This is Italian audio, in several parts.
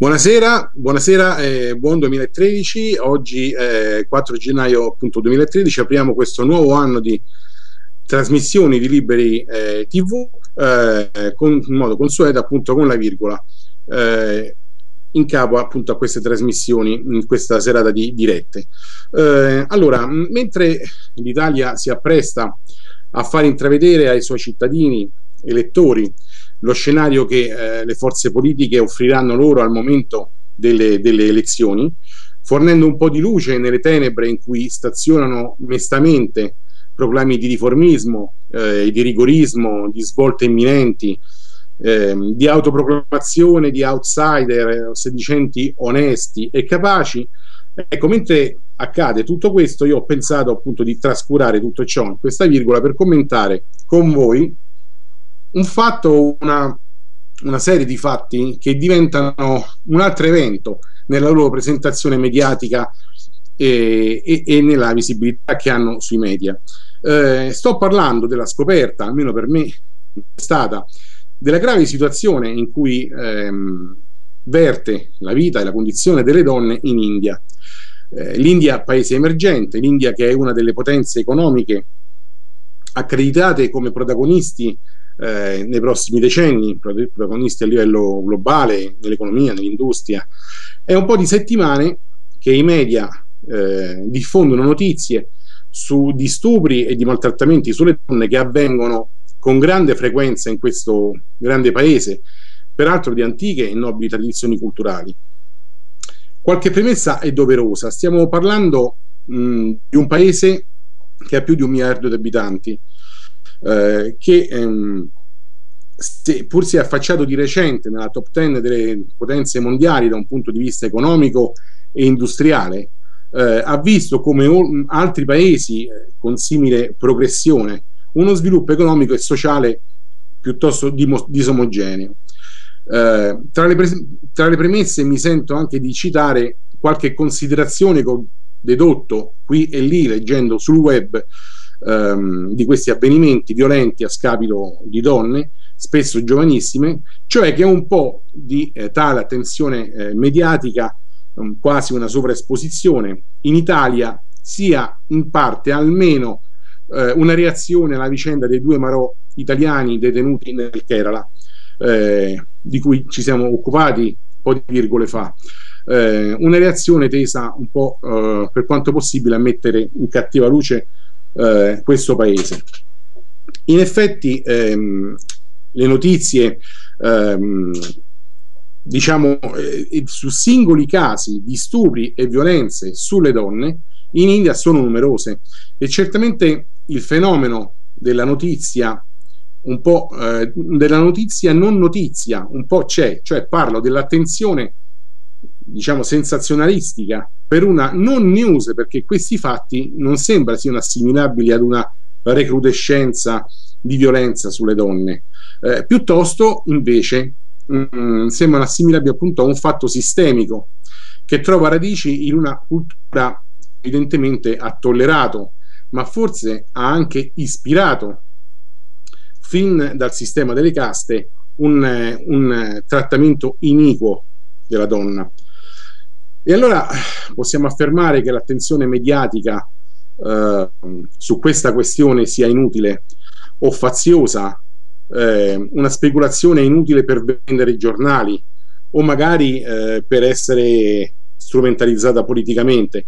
Buonasera, buonasera eh, buon 2013. Oggi eh, 4 gennaio appunto 2013 apriamo questo nuovo anno di trasmissioni di Liberi eh, TV eh, con, in modo consueto appunto con la virgola eh, in capo appunto a queste trasmissioni in questa serata di dirette. Eh, allora, mentre l'Italia si appresta a far intravedere ai suoi cittadini elettori lo scenario che eh, le forze politiche offriranno loro al momento delle, delle, elezioni, fornendo un po' di luce nelle tenebre in cui stazionano mestamente proclami di riformismo, eh, di rigorismo, di svolte imminenti, eh, di autoproclamazione di outsider, sedicenti onesti e capaci. Ecco, mentre accade tutto questo, io ho pensato appunto di trascurare tutto ciò in questa virgola per commentare con voi un fatto, una, una serie di fatti che diventano un altro evento nella loro presentazione mediatica e, e, e nella visibilità che hanno sui media. Eh, sto parlando della scoperta, almeno per me è stata, della grave situazione in cui ehm, verte la vita e la condizione delle donne in India. Eh, L'India paese emergente, l'India che è una delle potenze economiche accreditate come protagonisti eh, nei prossimi decenni, protagonisti a livello globale, nell'economia, nell'industria. È un po' di settimane che i media eh, diffondono notizie su, di stupri e di maltrattamenti sulle donne che avvengono con grande frequenza in questo grande paese, peraltro di antiche e nobili tradizioni culturali. Qualche premessa è doverosa, stiamo parlando mh, di un paese che ha più di un miliardo di abitanti, eh, che ehm, se, pur si è affacciato di recente nella top 10 delle potenze mondiali da un punto di vista economico e industriale, eh, ha visto come o, altri paesi eh, con simile progressione uno sviluppo economico e sociale piuttosto disomogeneo. Eh, tra, le tra, le premesse mi sento anche di citare qualche considerazione che ho dedotto qui e lì leggendo sul web ehm, di questi avvenimenti violenti a scapito di donne, spesso giovanissime, cioè che un po' di eh, tale attenzione eh, mediatica, um, quasi una sovraesposizione, in Italia sia in parte almeno eh, una reazione alla vicenda dei due marò italiani detenuti nel Kerala, eh, di cui ci siamo occupati un po' di virgole fa. Eh, una reazione tesa un po' eh, per quanto possibile a mettere in cattiva luce eh, questo paese. In effetti ehm, le notizie ehm, diciamo eh, su singoli casi di stupri e violenze sulle donne in India sono numerose e certamente il fenomeno della notizia un po' eh, della notizia non notizia un po' c'è, cioè parlo dell'attenzione diciamo sensazionalistica per una non news perché questi fatti non sembra siano assimilabili ad una recrudescenza di violenza sulle donne. Eh, piuttosto invece mh, mm, sembrano assimilabili appunto a un fatto sistemico che trova radici in una cultura evidentemente ha tollerato ma forse ha anche ispirato fin dal sistema delle caste un, un trattamento iniquo della donna e allora possiamo affermare che l'attenzione mediatica eh, su questa questione sia inutile o faziosa, eh, una speculazione inutile per vendere i giornali o magari eh, per essere strumentalizzata politicamente.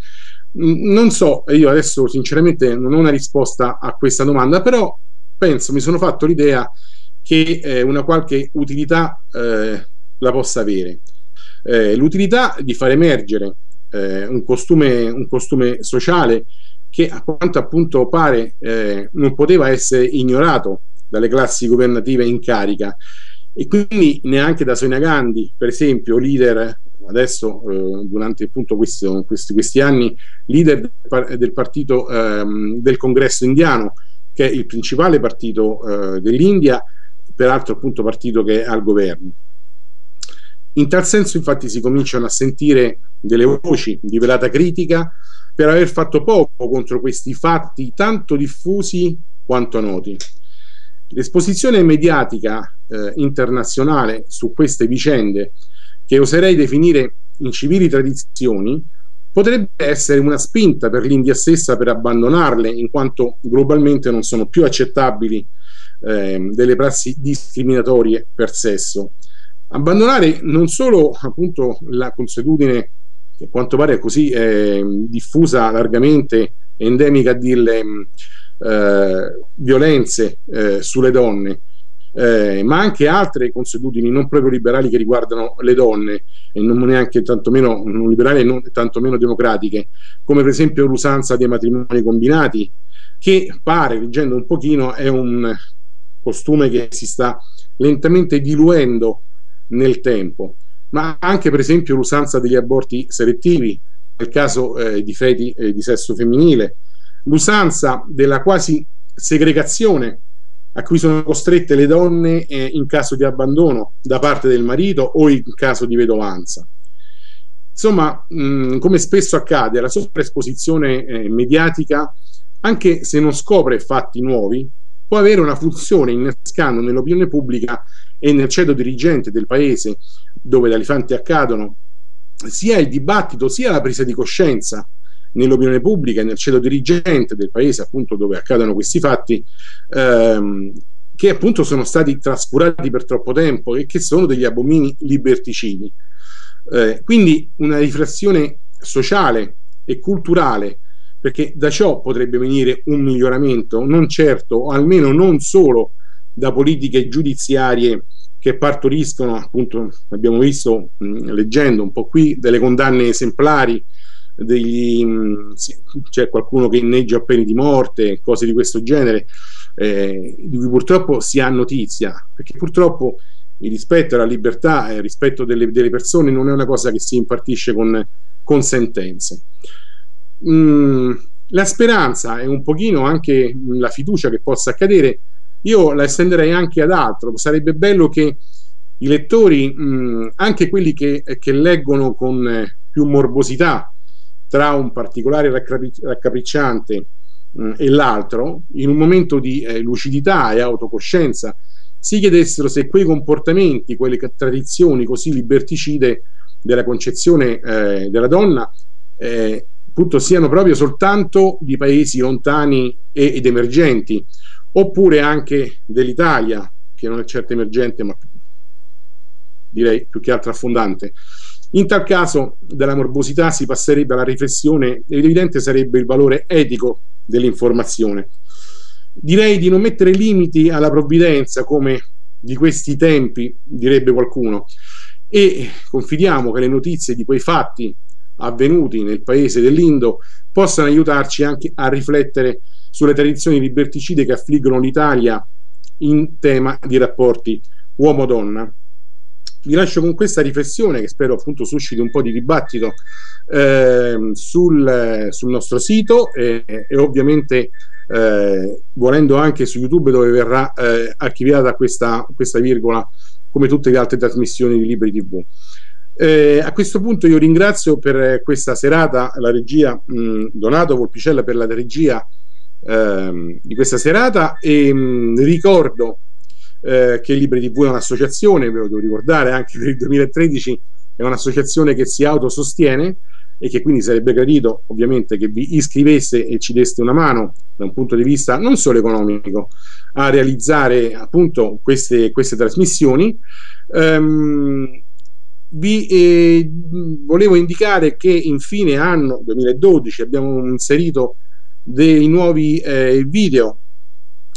Non so, io adesso sinceramente non ho una risposta a questa domanda, però penso, mi sono fatto l'idea che eh, una qualche utilità eh, la possa avere eh, l'utilità di far emergere eh, un, costume, un, costume, sociale che a quanto appunto pare eh, non poteva essere ignorato dalle classi governative in carica e quindi neanche da Sonia Gandhi, per esempio, leader adesso eh, durante appunto questo, questi, questi, anni, leader del, partito ehm, del congresso indiano, che è il principale partito eh, dell'India, peraltro appunto partito che è al governo. In tal senso infatti si cominciano a sentire delle voci di velata critica per aver fatto poco contro questi fatti tanto diffusi quanto noti. L'esposizione mediatica eh, internazionale su queste vicende, che oserei definire incivili tradizioni, potrebbe essere una spinta per l'India stessa per abbandonarle, in quanto globalmente non sono più accettabili eh, delle prassi discriminatorie per sesso. Abbandonare non solo appunto la consuetudine che a quanto pare è così eh, diffusa largamente, endemica delle eh, violenze eh, sulle donne, eh, ma anche altre consuetudini non proprio liberali che riguardano le donne e non neanche tantomeno non liberali e non tantomeno democratiche, come per esempio l'usanza dei matrimoni combinati, che pare, leggendo un pochino, è un costume che si sta lentamente diluendo nel tempo, ma anche per esempio l'usanza degli aborti selettivi, nel caso eh, di feti eh, di sesso femminile, l'usanza della quasi segregazione a cui sono costrette le donne eh, in caso di abbandono da parte del marito o in caso di vedovanza. Insomma, mh, come spesso accade, la sovraesposizione eh, mediatica, anche se non scopre fatti nuovi, può avere una funzione innescando nell'opinione pubblica e nel ceto dirigente del paese dove dalle fatti accadono sia il dibattito sia la presa di coscienza nell'opinione pubblica e nel ceto dirigente del paese appunto dove accadono questi fatti ehm, che appunto sono stati trascurati per troppo tempo e che sono degli abomini liberticidi. Eh, quindi una riflessione sociale e culturale perché da ciò potrebbe venire un miglioramento, non certo, o almeno non solo da politiche giudiziarie che partoriscono, appunto, abbiamo visto mh, leggendo un po' qui, delle condanne esemplari degli, c'è qualcuno che inneggia pene di morte, cose di questo genere, eh, di cui purtroppo si ha notizia, perché purtroppo il rispetto alla libertà e il rispetto delle, delle, persone non è una cosa che si impartisce con, con sentenze. Mm, la speranza e un pochino anche la fiducia che possa accadere, io la estenderei anche ad altro. Sarebbe bello che i lettori, mh, anche quelli che, che leggono con più morbosità tra un particolare raccapricciante mh, e l'altro, in un momento di eh, lucidità e autocoscienza, si chiedessero se quei comportamenti, quelle tradizioni così liberticide della concezione eh, della donna, eh, appunto siano proprio soltanto di paesi lontani e, ed emergenti, oppure anche dell'Italia, che non è certo emergente, ma direi più che altro affondante. In tal caso dalla morbosità si passerebbe alla riflessione ed evidente sarebbe il valore etico dell'informazione. Direi di non mettere limiti alla provvidenza come di questi tempi, direbbe qualcuno, e confidiamo che le notizie di quei fatti avvenuti nel paese dell'Indo possano aiutarci anche a riflettere sulle tradizioni liberticide che affliggono l'Italia in tema di rapporti uomo-donna vi lascio con questa riflessione che spero appunto susciti un po' di dibattito eh, sul, sul, nostro sito e, e ovviamente eh, volendo anche su YouTube dove verrà eh, archiviata questa, questa, virgola come tutte le altre trasmissioni di Libri TV. Eh, a questo punto io ringrazio per questa serata la regia mh, Donato Volpicella per la regia ehm, di questa serata e mh, ricordo eh, che Libri TV è un'associazione, ve lo devo ricordare, anche per il 2013 è un'associazione che si autosostiene e che quindi sarebbe gradito ovviamente che vi iscrivesse e ci deste una mano da un punto di vista non solo economico a realizzare appunto queste, queste trasmissioni. Um, vi eh, volevo indicare che in fine anno 2012 abbiamo inserito dei nuovi eh, video.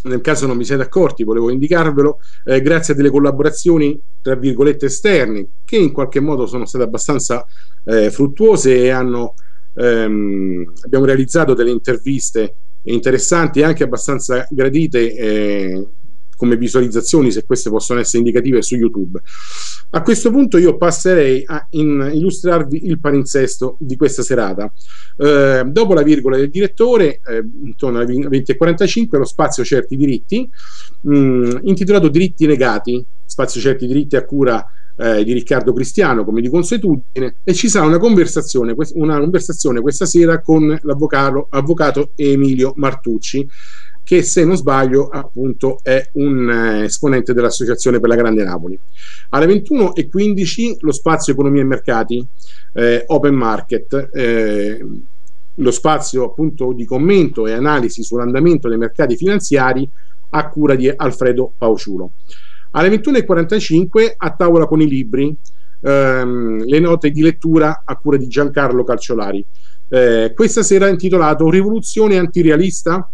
Nel caso non vi siete accorti, volevo indicarvelo, eh, grazie a delle collaborazioni tra virgolette esterne che in qualche modo sono state abbastanza eh, fruttuose e hanno, ehm, abbiamo realizzato delle interviste interessanti e anche abbastanza gradite eh, come visualizzazioni, se queste possono essere indicative su YouTube. A questo punto io passerei a in, illustrarvi il palinsesto di questa serata. Eh, dopo la virgola del direttore, eh, intorno alle 20.45, lo spazio certi diritti, mh, mm, intitolato Diritti negati, spazio certi diritti a cura eh, di Riccardo Cristiano, come di consuetudine, e ci sarà una conversazione, una conversazione questa sera con l'avvocato Emilio Martucci che se non sbaglio appunto è un eh, esponente dell'Associazione per la Grande Napoli. Alle 21.15 lo spazio Economia e Mercati, eh, Open Market, eh, lo spazio appunto di commento e analisi sull'andamento dei mercati finanziari a cura di Alfredo Pauciulo. Alle 21.45 a tavola con i libri, ehm, le note di lettura a cura di Giancarlo Calciolari. Eh, questa sera è intitolato Rivoluzione antirealista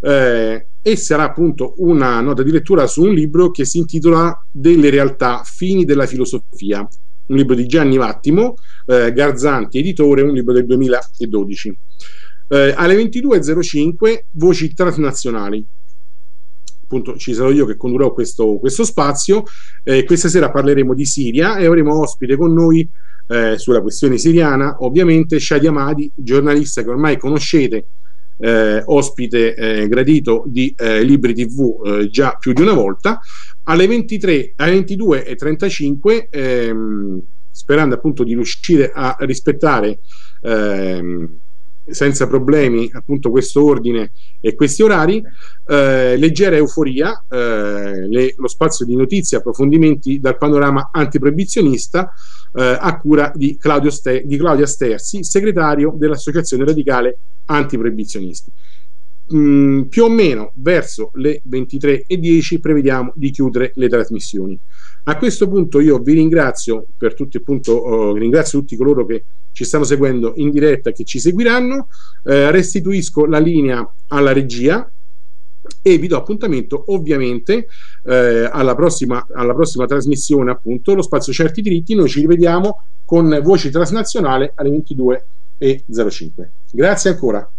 eh, e sarà appunto una nota di lettura su un libro che si intitola Delle realtà, fini della filosofia, un libro di Gianni Vattimo, eh, Garzanti, editore, un libro del 2012. Eh, alle 22.05 Voci transnazionali. Appunto, ci sarò io che condurrò questo, questo spazio. Eh, questa sera parleremo di Siria e avremo ospite con noi eh, sulla questione siriana, ovviamente Shadi Amadi, giornalista che ormai conoscete eh, ospite eh, gradito di eh, Libri TV eh, già più di una volta. Alle 23, alle 22.35, ehm, sperando appunto di riuscire a rispettare ehm, senza problemi appunto questo ordine e questi orari eh, leggera euforia eh, le, lo spazio di notizie approfondimenti dal panorama antiproibizionista eh, a cura di, Ste- di Claudia Sterzi segretario dell'associazione radicale antiproibizionisti mm, più o meno verso le 23.10 prevediamo di chiudere le trasmissioni. A questo punto io vi ringrazio per tutti appunto oh, ringrazio tutti coloro che ci stanno seguendo in diretta e che ci seguiranno. Eh, restituisco la linea alla regia e vi do appuntamento ovviamente eh, alla, prossima, alla prossima trasmissione appunto lo spazio certi diritti. Noi ci rivediamo con voci transnazionale alle 22.05 grazie ancora